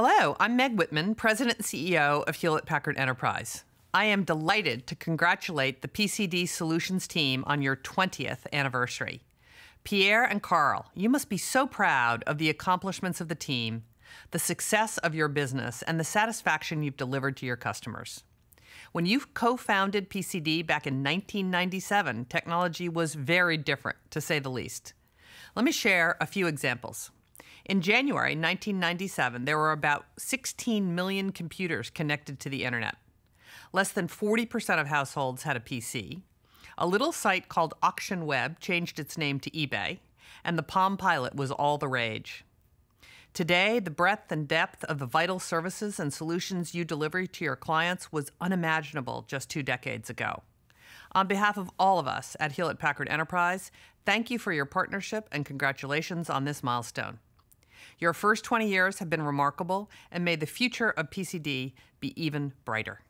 Hello, I'm Meg Whitman, President and CEO of Hewlett Packard Enterprise. I am delighted to congratulate the PCD Solutions team on your 20th anniversary. Pierre and Carl, you must be so proud of the accomplishments of the team, the success of your business, and the satisfaction you've delivered to your customers. When you co founded PCD back in 1997, technology was very different, to say the least. Let me share a few examples. In January 1997, there were about 16 million computers connected to the internet. Less than 40% of households had a PC. A little site called Auction Web changed its name to eBay, and the Palm Pilot was all the rage. Today, the breadth and depth of the vital services and solutions you deliver to your clients was unimaginable just two decades ago. On behalf of all of us at Hewlett Packard Enterprise, thank you for your partnership and congratulations on this milestone. Your first 20 years have been remarkable, and may the future of PCD be even brighter.